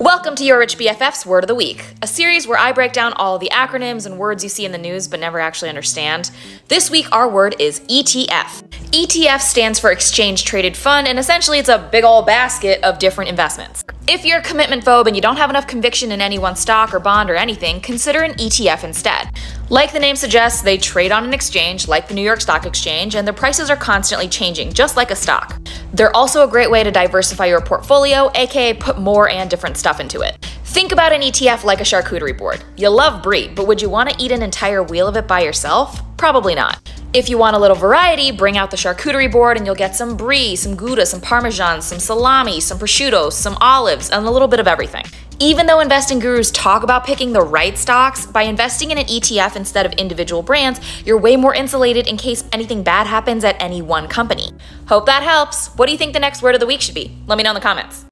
Welcome to Your Rich BFF's Word of the Week, a series where I break down all the acronyms and words you see in the news but never actually understand. This week, our word is ETF. ETF stands for Exchange Traded Fund, and essentially it's a big old basket of different investments. If you're a commitment phobe and you don't have enough conviction in any one stock or bond or anything, consider an ETF instead. Like the name suggests, they trade on an exchange like the New York Stock Exchange, and their prices are constantly changing, just like a stock. They're also a great way to diversify your portfolio, aka put more and different stuff into it. Think about an ETF like a charcuterie board. You love brie, but would you want to eat an entire wheel of it by yourself? Probably not. If you want a little variety, bring out the charcuterie board and you'll get some brie, some gouda, some parmesan, some salami, some prosciutto, some olives, and a little bit of everything. Even though investing gurus talk about picking the right stocks, by investing in an ETF instead of individual brands, you're way more insulated in case anything bad happens at any one company. Hope that helps. What do you think the next word of the week should be? Let me know in the comments.